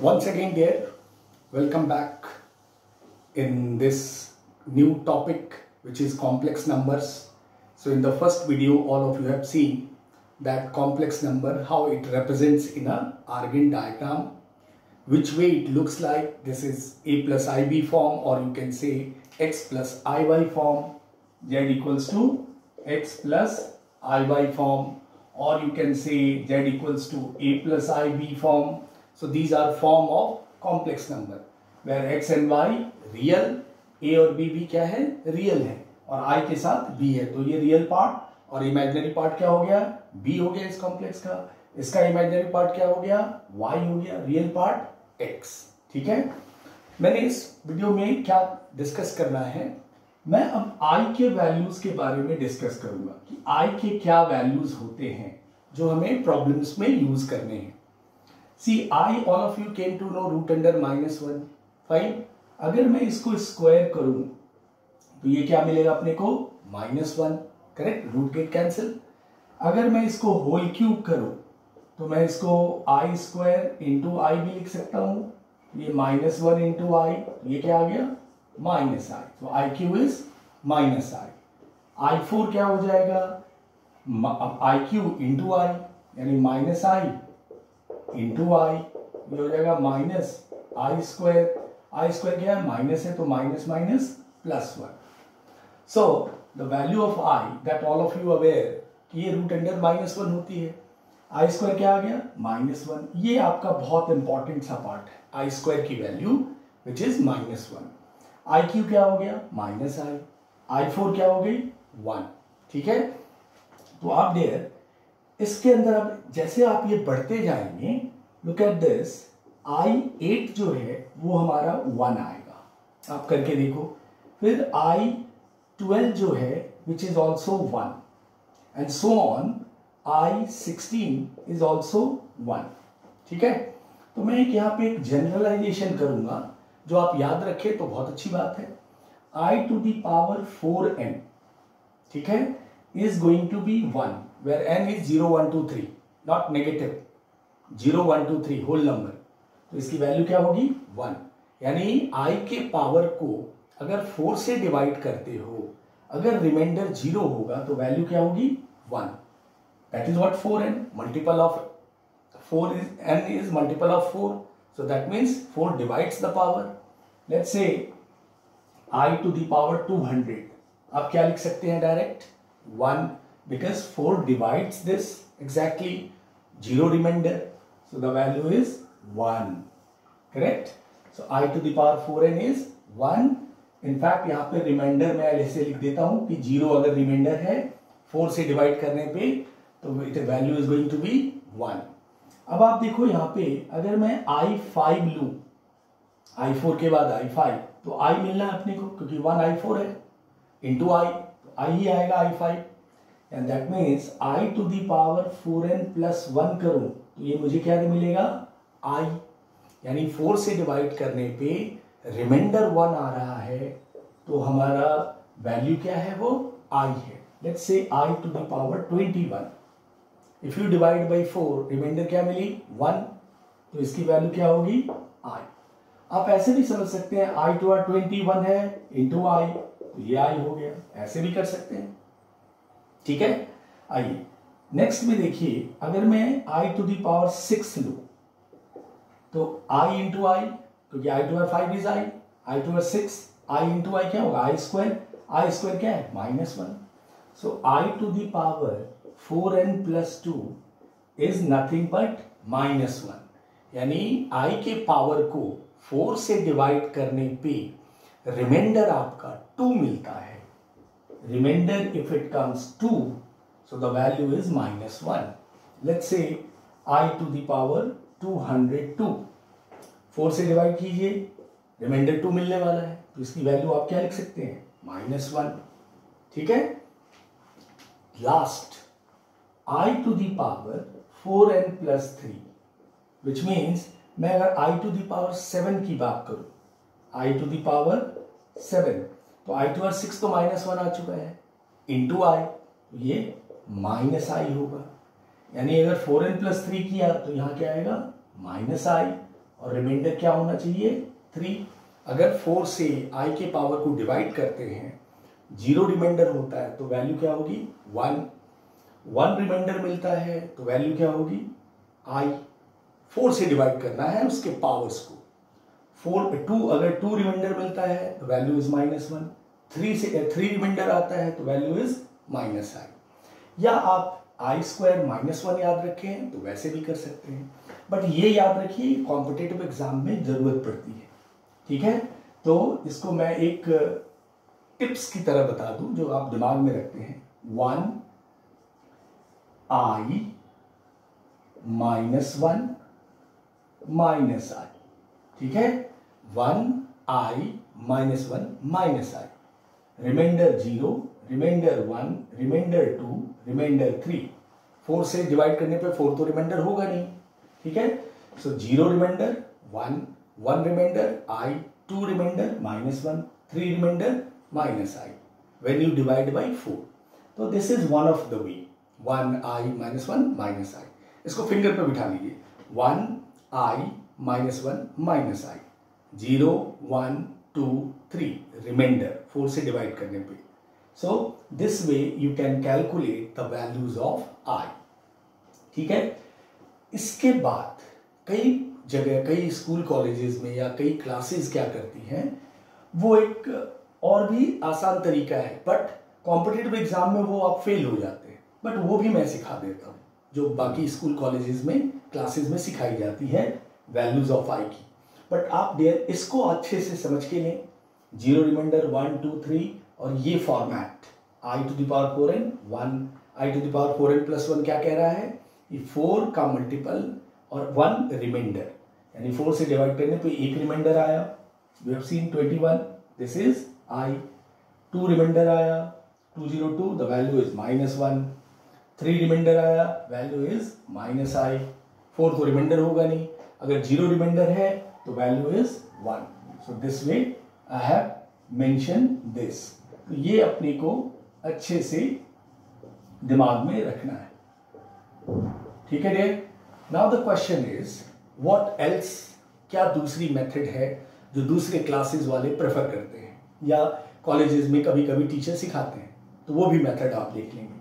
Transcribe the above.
Once again, dear, welcome back in this new topic which is complex numbers. So, in the first video, all of you have seen that complex number how it represents in a Argand diagram, which way it looks like. This is a plus ib form, or you can say x plus iy form, z equals to x plus iy form, or you can say z equals to a plus ib form so these are form of complex number, where x and y real, a और b भी क्या है? Real है, और i के साथ b है। तो ये रियल पार्ट और इमेजिनरी पार्ट क्या हो गया? B हो गया इस कॉम्प्लेक्स का। इसका इमेजिनरी पार्ट क्या हो गया? Y हो गया। रियल पार्ट x, ठीक है? मैंने इस वीडियो में क्या डिस्कस करना है? मैं अब i के वैल्यूज़ के बारे में डिस्कस करूँगा कि i के क्या वैल्यूज़ होते हैं, जो हमें प्रॉब्लम्स में यूज़ करने हैं। See I all of you came to know root under minus one fine अगर मैं इसको स्क्वायर करूँ तो ये क्या मिलेगा अपने को? Minus one correct root get cancel अगर मैं इसको होल क्यूब करूँ तो मैं इसको आई स्क्वायर इंटू आई भी लिख सकता हूँ। ये माइनस वन इंटू आई ये क्या आ गया? माइनस आई तो i cube is minus i i four क्या हो जाएगा? आई क्यू इंटू आई यानी माइनस आई इंटू आई ये हो जाएगा minus i square i square क्या है? माइनस है तो minus minus plus one so the value of i that all of you aware कि ये रूट अंडर माइनस वन होती है. आई स्क्वायर क्या आ गया? माइनस वन ये आपका बहुत इंपॉर्टेंट सा पार्ट है. आई स्क्वायर की value which is minus one i cube क्या हो गया? माइनस आई आई फोर क्या हो गई? वन ठीक है? तो आप देर इसके अंदर अब जैसे आप ये बढ़ते जाएँगे look at this i eight जो है, वो हमारा वन आएगा। आप करके देखो। फिर आई ट्वेल्व जो है which is also one and so on i sixteen is also one ठीक है? तो मैं एक यहाँ पे एक जनरलाइजेशन करूँगा, जो आप याद रखें तो बहुत अच्छी बात है। I to the power four n ठीक है? Is going to be one where n is 0, 1, 2, 3, not negative. 0, 1, 2, 3 whole number तो इसकी वैल्यू क्या होगी? वन यानी i के पावर को अगर फोर से डिवाइड करते हो अगर रिमाइंडर ज़ीरो होगा तो वैल्यू क्या होगी? One that is what four n multiple of four is n is multiple of four so that means 4 divides the power. Let's say i to the power 200 आप क्या लिख सकते हैं direct one because 4 divides this exactly 0 remainder. So, the value is 1 correct? So, i to the power 4n is 1 in fact यहाँ पे reminder मैं ऐसे लिख देता हूँ कि ज़ीरो अगर रिमाइंडर है फोर से डिवाइड करने पे तो it value is going to be one अब आप देखो यहाँ पे, अगर मैं आई फाइव लू आई फोर के बाद आई फाइव तो आई मिलना है अपने को, क्योंकि वन आई फोर है इंटू आई आई ही आएगा i five and that means i to the power four n plus one करूँ तो ये मुझे क्या मिलेगा? आई यानी फोर से डिवाइड करने पे रिमाइंडर वन आ रहा है तो हमारा वैल्यू क्या है वो? आई है. Let's say i to the power twenty one if you divide by four remainder क्या मिली? वन तो इसकी वैल्यू क्या होगी? आई आप ऐसे भी समझ सकते हैं i to r twenty one है इंटू आई ये आई हो गया। ऐसे भी कर सकते हैं। ठीक है? आइए। नेक्स्ट में देखिए, अगर मैं i to the power six लू तो आई इंटू आई क्योंकि i to r five is i i to r six i into i क्या होगा? आई स्क्वायर आई स्क्वायर क्या है? Minus one so i to the power four n plus two is nothing but minus one यानी i के power को फोर से divide करने पे रिमाइंडर आपका टू मिलता है। Remainder, if it comes 2 so the is minus one 1 let's say i to the power 202 4 से डिवाइड कीजिए रिमाइंडर टू मिलने वाला है। तो इसकी वैल्यू आप क्या लिख सकते हैं? माइनस वन ठीक है? Last i to the power four n plus three which means मैं अगर आई टू दावर सेवन की बात करूँ i टू दी पावर 7 तो आई टू आर सिक्स तो माइनस वन आ चुका है। इंटू आई ये माइनस आई होगा। यानी अगर फोर एन प्लस थ्री किया तो यहाँ क्या आएगा? माइनस आई और रिमाइंडर क्या होना चाहिए? थ्री अगर फोर से आई के पावर को डिवाइड करते हैं ज़ीरो रिमाइंडर होता है तो वैल्यू क्या होगी? वन वन रिमाइंडर मिलता है तो वैल्यू क्या होगी? आई फोर से डिवाइड करना है उसके पावर्स को। फोर टू, अगर टू रिमाइंडर मिलता है तो value is minus one three से थ्री रिमाइंडर आता है तो वैल्यू इज़ माइनस आई या आप आई स्क्वायर माइनस वन याद रखें तो वैसे भी कर सकते हैं। बट ये याद रखिए कॉम्पिटेटिव एग्ज़ाम में ज़रूरत पड़ती है। ठीक है? तो इसको मैं एक टिप्स की तरह बता दूँ, जो आप दिमाग में रखते हैं। One i minus one minus i ठीक है? One i minus one minus i remainder zero remainder one remainder two remainder three four से डिवाइड करने पे फोर तो रिमाइंडर होगा नहीं। ठीक है? So zero remainder one one remainder i two remainder minus one three remainder minus i when you divide by four तो this is one of the way one i minus one minus i इसको finger पे बिठा लीजिए। One i minus one minus i zero, one, two, three remainder four से divide करने पे। So this way you can calculate the values of i ठीक है? इसके बाद कई जगह, कई स्कूल कॉलेजेस में या कई क्लासेस क्या करती हैं, वो एक और भी आसान तरीका है बट कॉम्पिटेटिव एग्ज़ाम में वो आप फेल हो जाते हैं। बट वो भी मैं सिखा देता हूँ, जो बाकी स्कूल कॉलेजेस में क्लासेस में सिखाई जाती है वैल्यूज़ ऑफ़ आई की। बट आप देर इसको अच्छे से समझ के लें। Zero remainder one two three और ये format i to the power four n one i to the power four n plus one क्या कह रहा है? ये फोर का मल्टीपल और वन रिमाइंडर यानी फोर से डिवाइड करने पे एक रिमाइंडर आया। We have seen twenty one this is i two remainder आया। Two zero two the value is minus one three remainder आया। Value is minus i four तो रिमाइंडर होगा नहीं। अगर ज़ीरो रिमाइंडर है तो value is one so this way I have mention this तो ये अपने को अच्छे से दिमाग में रखना है। ठीक है dear now the question is what else क्या दूसरी मेथड है जो दूसरे क्लासेस वाले प्रेफर करते हैं? या कॉलेजेस में कभी कभी टीचर सिखाते हैं? तो वो भी मेथड आप देख लेंगे।